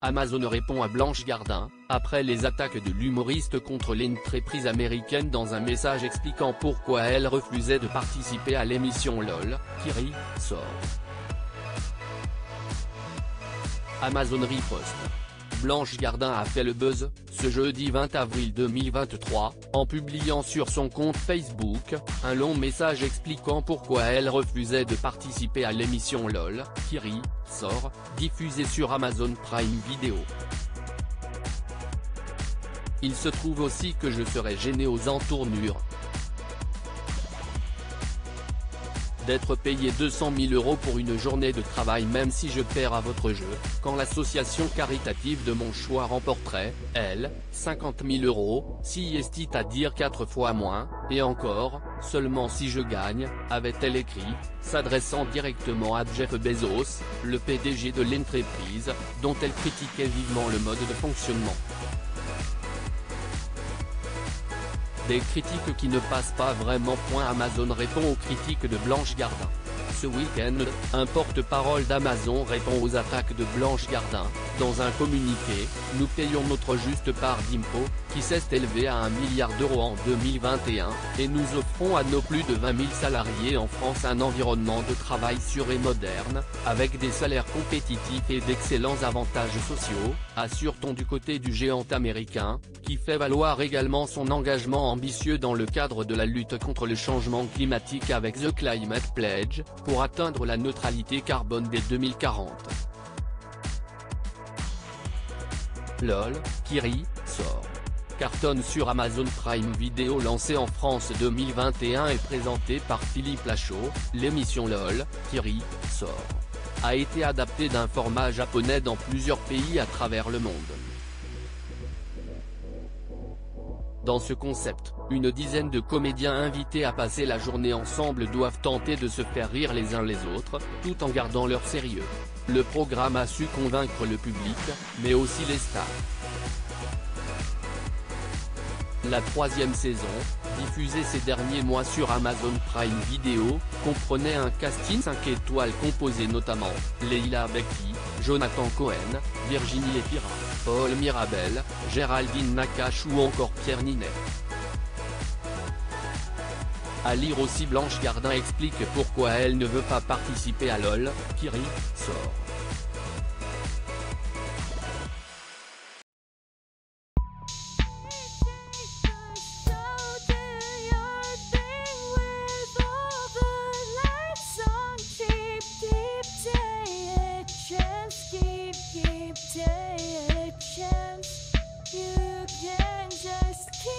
Amazon répond à Blanche Gardin, après les attaques de l'humoriste contre l'entreprise américaine dans un message expliquant pourquoi elle refusait de participer à l'émission LOL, Kiri, sort. Amazon riposte. Blanche Gardin a fait le buzz, ce jeudi 20 avril 2023, en publiant sur son compte Facebook, un long message expliquant pourquoi elle refusait de participer à l'émission LOL, Kiri, sort, diffusée sur Amazon Prime Video. Il se trouve aussi que je serais gêné aux entournures, d'être payé 200 000 euros pour une journée de travail même si je perds à votre jeu, quand l'association caritative de mon choix remporterait, elle, 50 000 euros, si estit à dire 4 fois moins, et encore, seulement si je gagne, avait-elle écrit, s'adressant directement à Jeff Bezos, le PDG de l'entreprise, dont elle critiquait vivement le mode de fonctionnement. Des critiques qui ne passent pas vraiment. Amazon répond aux critiques de Blanche Gardin. Ce week-end, un porte-parole d'Amazon répond aux attaques de Blanche Gardin. Dans un communiqué, nous payons notre juste part d'impôts, qui s'est élevé à 1 milliard d'euros en 2021, et nous offrons à nos plus de 20 000 salariés en France un environnement de travail sûr et moderne, avec des salaires compétitifs et d'excellents avantages sociaux, assure-t-on du côté du géant américain, qui fait valoir également son engagement ambitieux dans le cadre de la lutte contre le changement climatique avec The Climate Pledge, pour atteindre la neutralité carbone dès 2040. LOL, Kiri, sort. Cartonne sur Amazon Prime Video lancé en France 2021 et présenté par Philippe Lachaud, l'émission LOL, Kiri, sort. A été adapté d'un format japonais dans plusieurs pays à travers le monde. Dans ce concept, une dizaine de comédiens invités à passer la journée ensemble doivent tenter de se faire rire les uns les autres, tout en gardant leur sérieux. Le programme a su convaincre le public, mais aussi les stars. La troisième saison, diffusée ces derniers mois sur Amazon Prime Video, comprenait un casting 5 étoiles composé notamment, Leila Bekti, Jonathan Cohen, Virginie Efira, Paul Mirabel, Géraldine Nakache ou encore Pierre Ninet. À lire aussi Blanche Gardin explique pourquoi elle ne veut pas participer à LOL, Kiri, sort. kidding.